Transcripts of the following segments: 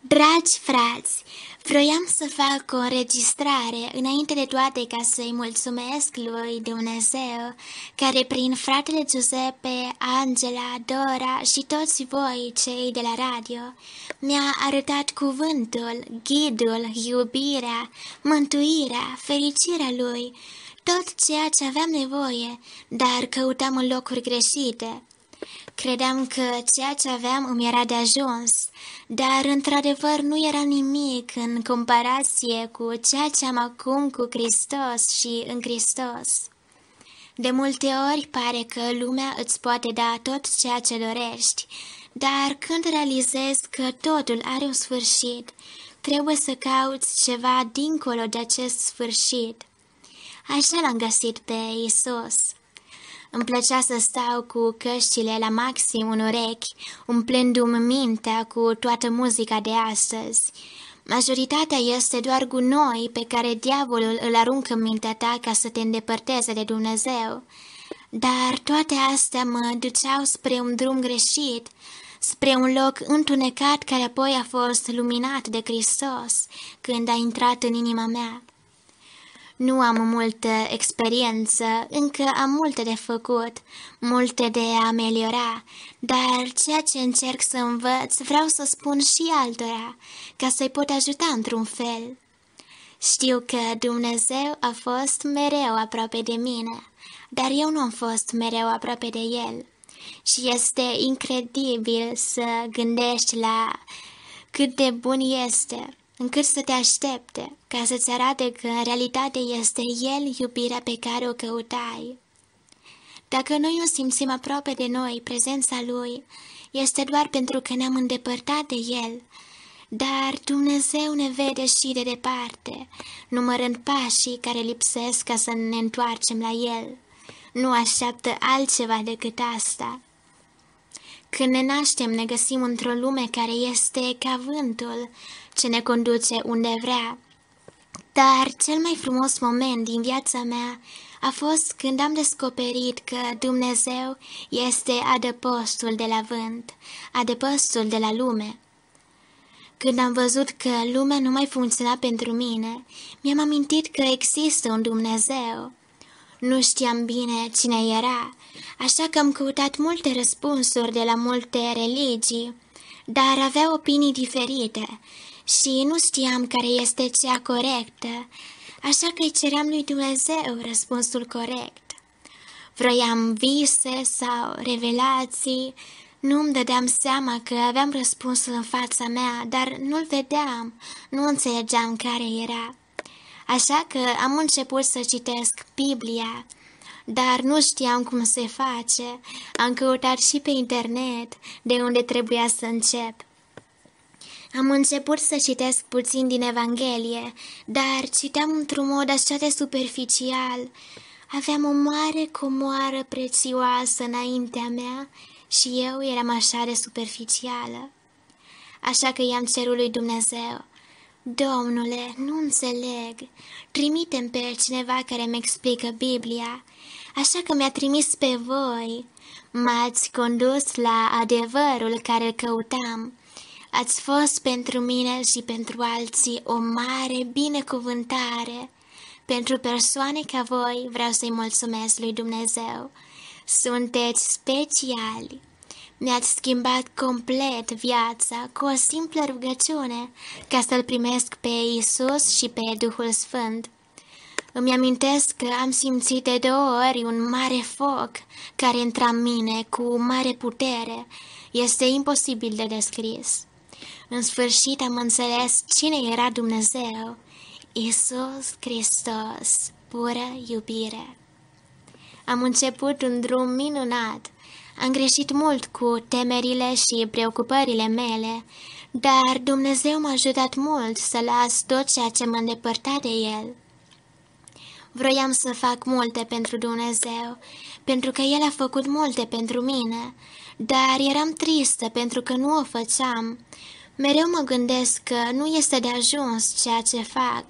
Dragi frați, vroiam să fac o înregistrare înainte de toate ca să-i mulțumesc lui Dumnezeu, care prin fratele Giuseppe, Angela, Dora și toți voi, cei de la radio, mi-a arătat cuvântul, ghidul, iubirea, mântuirea, fericirea lui, tot ceea ce aveam nevoie, dar căutam în locuri greșite. Credeam că ceea ce aveam îmi era de ajuns, dar într-adevăr nu era nimic în comparație cu ceea ce am acum cu Hristos și în Hristos. De multe ori pare că lumea îți poate da tot ceea ce dorești, dar când realizezi că totul are un sfârșit, trebuie să cauți ceva dincolo de acest sfârșit. Așa l-am găsit pe Isus. Îmi plăcea să stau cu căștile la maxim în urechi, umplându-mi mintea cu toată muzica de astăzi. Majoritatea este doar gunoi pe care diavolul îl aruncă în mintea ta ca să te îndepărteze de Dumnezeu. Dar toate astea mă duceau spre un drum greșit, spre un loc întunecat care apoi a fost luminat de Hristos când a intrat în inima mea. Nu am multă experiență, încă am multe de făcut, multe de a ameliora, dar ceea ce încerc să învăț vreau să spun și altora, ca să-i pot ajuta într-un fel. Știu că Dumnezeu a fost mereu aproape de mine, dar eu nu am fost mereu aproape de El. Și este incredibil să gândești la cât de bun este încât să te aștepte, ca să-ți arate că în realitate este El iubirea pe care o căutai. Dacă noi nu simțim aproape de noi prezența Lui, este doar pentru că ne-am îndepărtat de El, dar Dumnezeu ne vede și de departe, numărând pașii care lipsesc ca să ne întoarcem la El. Nu așteaptă altceva decât asta. Când ne naștem, ne găsim într-o lume care este ca vântul, ce ne conduce unde vrea. Dar cel mai frumos moment din viața mea a fost când am descoperit că Dumnezeu este adăpostul de la vânt, adăpostul de la lume. Când am văzut că lumea nu mai funcționa pentru mine, mi-am amintit că există un Dumnezeu. Nu știam bine cine era, așa că am căutat multe răspunsuri de la multe religii, dar avea opinii diferite și nu știam care este cea corectă, așa că îi ceream lui Dumnezeu răspunsul corect. Vroiam vise sau revelații, nu îmi dădeam seama că aveam răspunsul în fața mea, dar nu-l vedeam, nu înțelegeam care era. Așa că am început să citesc Biblia, dar nu știam cum se face. Am căutat și pe internet de unde trebuia să încep. Am început să citesc puțin din Evanghelie, dar citeam într-un mod așa de superficial. Aveam o mare comoară prețioasă înaintea mea și eu eram așa de superficială. Așa că i-am cerut lui Dumnezeu. Domnule, nu înțeleg, trimitem pe cineva care mi explică Biblia, așa că mi-a trimis pe voi. M-ați condus la adevărul care îl căutam Ați fost pentru mine și pentru alții o mare binecuvântare. Pentru persoane ca voi vreau să-i mulțumesc lui Dumnezeu. Sunteți speciali. Mi-ați schimbat complet viața cu o simplă rugăciune ca să-L primesc pe Isus și pe Duhul Sfânt. Îmi amintesc că am simțit de două ori un mare foc care intra în mine cu mare putere. Este imposibil de descris. În sfârșit am înțeles cine era Dumnezeu, Isus Hristos, pură iubire. Am început un drum minunat. Am greșit mult cu temerile și preocupările mele, dar Dumnezeu m-a ajutat mult să las tot ceea ce mă îndepărta de El. Vroiam să fac multe pentru Dumnezeu, pentru că El a făcut multe pentru mine, dar eram tristă pentru că nu o făceam. Mereu mă gândesc că nu este de ajuns ceea ce fac,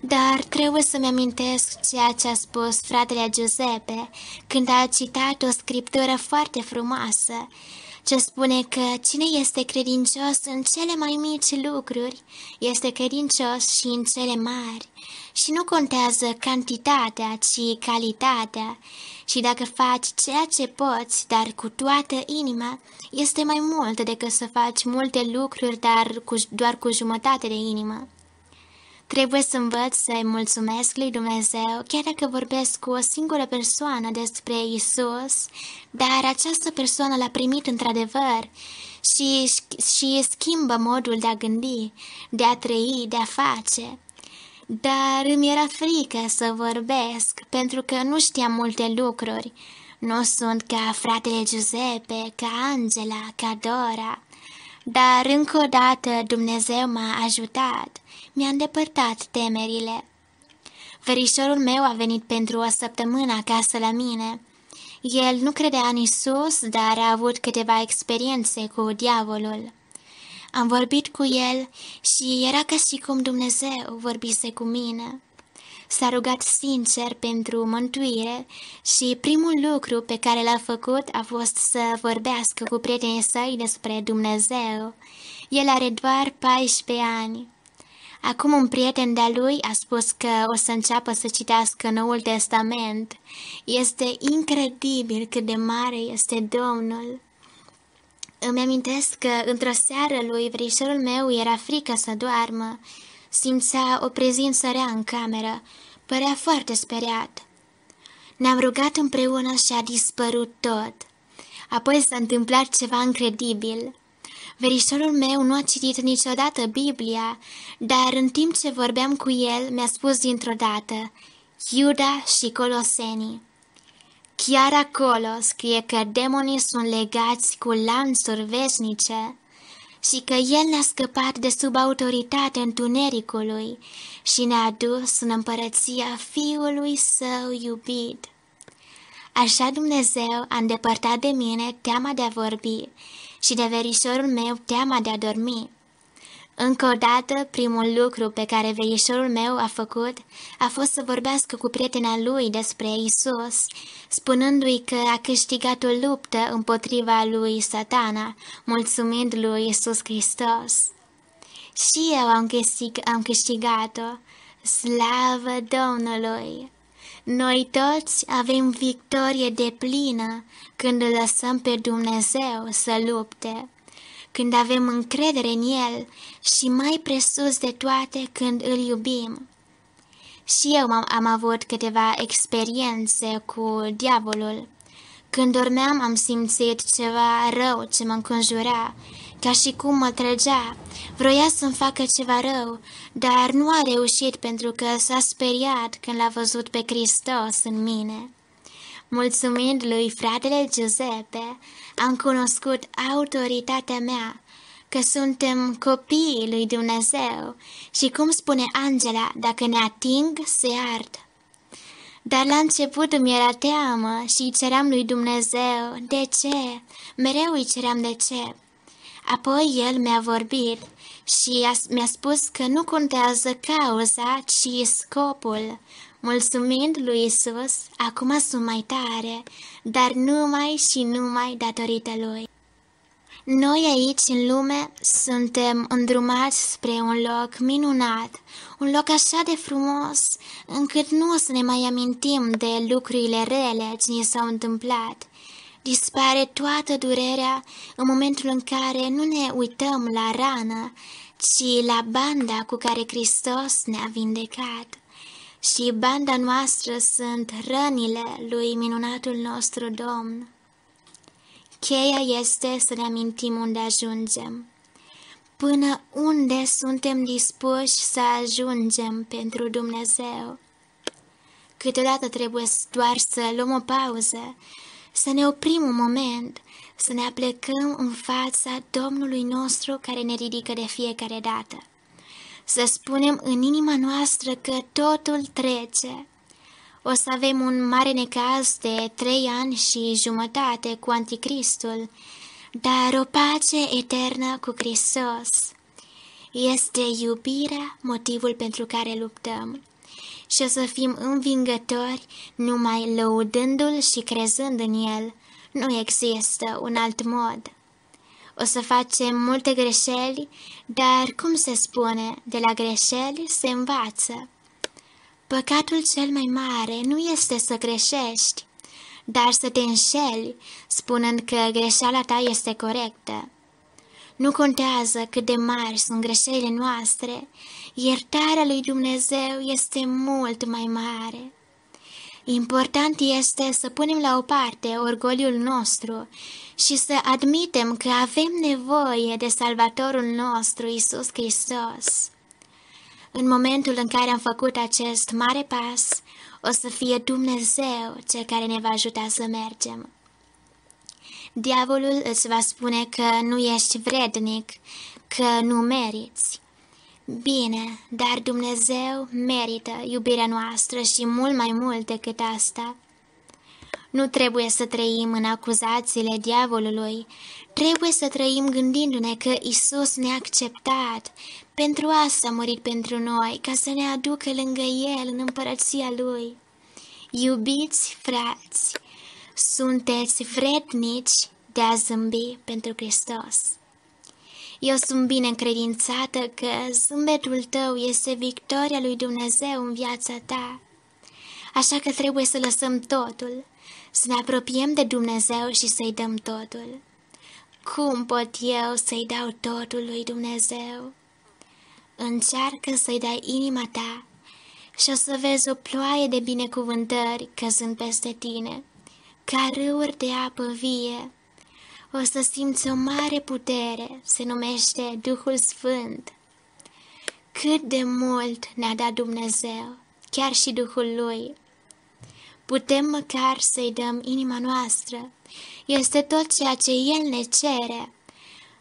dar trebuie să-mi amintesc ceea ce a spus fratele Giuseppe când a citat o scriptură foarte frumoasă, ce spune că cine este credincios în cele mai mici lucruri, este credincios și în cele mari. Și nu contează cantitatea, ci calitatea. Și dacă faci ceea ce poți, dar cu toată inima, este mai mult decât să faci multe lucruri, dar cu, doar cu jumătate de inimă. Trebuie să învăț să-i mulțumesc lui Dumnezeu, chiar dacă vorbesc cu o singură persoană despre Isus, dar această persoană l-a primit într-adevăr și, și schimbă modul de a gândi, de a trăi, de a face. Dar îmi era frică să vorbesc, pentru că nu știam multe lucruri. Nu sunt ca fratele Giuseppe, ca Angela, ca Dora. Dar încă o dată Dumnezeu m-a ajutat, mi-a îndepărtat temerile. Verișorul meu a venit pentru o săptămână acasă la mine. El nu credea în Isus, dar a avut câteva experiențe cu diavolul. Am vorbit cu el și era ca și cum Dumnezeu vorbise cu mine. S-a rugat sincer pentru mântuire și primul lucru pe care l-a făcut a fost să vorbească cu prietenii săi despre Dumnezeu. El are doar 14 ani. Acum un prieten de-a lui a spus că o să înceapă să citească Noul Testament. Este incredibil cât de mare este Domnul. Îmi amintesc că într-o seară lui verișorul meu era frică să doarmă. Simțea o prezență rea în cameră. Părea foarte speriat. Ne-am rugat împreună și a dispărut tot. Apoi s-a întâmplat ceva incredibil. Verișorul meu nu a citit niciodată Biblia, dar în timp ce vorbeam cu el, mi-a spus dintr-o dată, Iuda și Colosenii. Chiar acolo scrie că demonii sunt legați cu lanțuri vesnice și că El ne-a scăpat de sub autoritatea întunericului și ne-a dus în împărăția Fiului Său iubit. Așa Dumnezeu a îndepărtat de mine teama de a vorbi și de verișorul meu teama de a dormi. Încă o dată, primul lucru pe care veișorul meu a făcut a fost să vorbească cu prietena lui despre Isus, spunându-i că a câștigat o luptă împotriva lui satana, mulțumind lui Isus Hristos. Și eu am, câștig, am câștigat-o, slavă Domnului! Noi toți avem victorie de plină când îl lăsăm pe Dumnezeu să lupte când avem încredere în El și mai presus de toate când îl iubim. Și eu am, am avut câteva experiențe cu diavolul. Când dormeam am simțit ceva rău ce mă înconjura, ca și cum mă trăgea. Vroia să-mi facă ceva rău, dar nu a reușit pentru că s-a speriat când l-a văzut pe Hristos în mine. Mulțumind lui fratele Giuseppe, am cunoscut autoritatea mea, că suntem copiii lui Dumnezeu și cum spune Angela, dacă ne ating, se ard. Dar la început îmi era teamă și îi ceream lui Dumnezeu, de ce? Mereu îi ceream de ce. Apoi el mi-a vorbit și mi-a spus că nu contează cauza, ci scopul. Mulțumind lui Isus, acum sunt mai tare, dar numai și numai datorită lui. Noi aici, în lume, suntem îndrumați spre un loc minunat, un loc așa de frumos, încât nu o să ne mai amintim de lucrurile rele ce ni s-au întâmplat. Dispare toată durerea în momentul în care nu ne uităm la rană, ci la banda cu care Hristos ne-a vindecat și banda noastră sunt rănile lui minunatul nostru Domn. Cheia este să ne amintim unde ajungem. Până unde suntem dispuși să ajungem pentru Dumnezeu. Câteodată trebuie doar să luăm o pauză, să ne oprim un moment, să ne aplecăm în fața Domnului nostru care ne ridică de fiecare dată să spunem în inima noastră că totul trece. O să avem un mare necaz de trei ani și jumătate cu Anticristul, dar o pace eternă cu Hristos. Este iubirea motivul pentru care luptăm și o să fim învingători numai lăudându-L și crezând în El. Nu există un alt mod. O să facem multe greșeli, dar, cum se spune, de la greșeli se învață. Păcatul cel mai mare nu este să greșești, dar să te înșeli, spunând că greșeala ta este corectă. Nu contează cât de mari sunt greșelile noastre, iertarea lui Dumnezeu este mult mai mare. Important este să punem la o parte orgoliul nostru și să admitem că avem nevoie de Salvatorul nostru, Isus Hristos. În momentul în care am făcut acest mare pas, o să fie Dumnezeu cel care ne va ajuta să mergem. Diavolul îți va spune că nu ești vrednic, că nu meriți. Bine, dar Dumnezeu merită iubirea noastră și mult mai mult decât asta. Nu trebuie să trăim în acuzațiile diavolului, trebuie să trăim gândindu-ne că Isus ne-a acceptat, pentru asta a murit pentru noi, ca să ne aducă lângă El în împărăția Lui. Iubiți frați, sunteți vrednici de a zâmbi pentru Hristos. Eu sunt bine încredințată că zâmbetul tău este victoria lui Dumnezeu în viața ta. Așa că trebuie să lăsăm totul, să ne apropiem de Dumnezeu și să-i dăm totul. Cum pot eu să-i dau totul lui Dumnezeu? Încearcă să-i dai inima ta și o să vezi o ploaie de binecuvântări căzând peste tine, ca râuri de apă vie. O să simți o mare putere, se numește Duhul Sfânt. Cât de mult ne-a dat Dumnezeu, chiar și Duhul Lui. Putem măcar să-i dăm inima noastră. Este tot ceea ce El ne cere.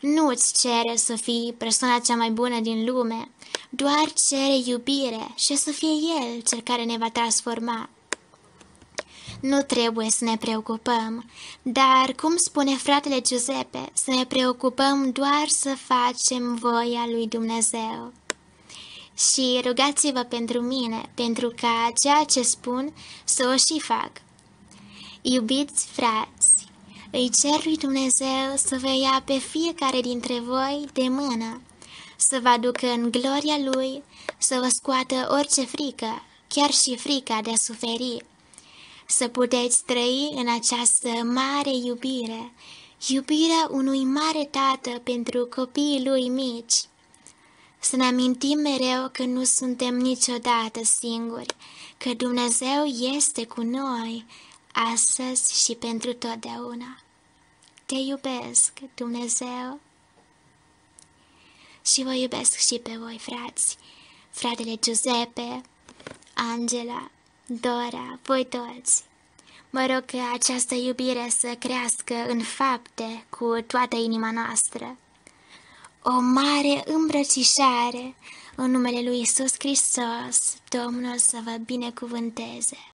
Nu îți cere să fii persoana cea mai bună din lume, doar cere iubire și să fie El cel care ne va transforma. Nu trebuie să ne preocupăm, dar, cum spune fratele Giuseppe, să ne preocupăm doar să facem voia lui Dumnezeu. Și rugați-vă pentru mine, pentru ca ceea ce spun să o și fac. Iubiți frați, îi cer lui Dumnezeu să vă ia pe fiecare dintre voi de mână, să vă aducă în gloria Lui, să vă scoată orice frică, chiar și frica de a suferi, să puteți trăi în această mare iubire, iubirea unui mare tată pentru copiii lui mici. Să ne amintim mereu că nu suntem niciodată singuri, că Dumnezeu este cu noi, astăzi și pentru totdeauna. Te iubesc, Dumnezeu, și vă iubesc și pe voi, frați, fratele Giuseppe, Angela, Dora, voi toți. Mă rog ca această iubire să crească în fapte cu toată inima noastră. O mare îmbrățișare în numele lui Isus Hristos, Domnul să vă binecuvânteze.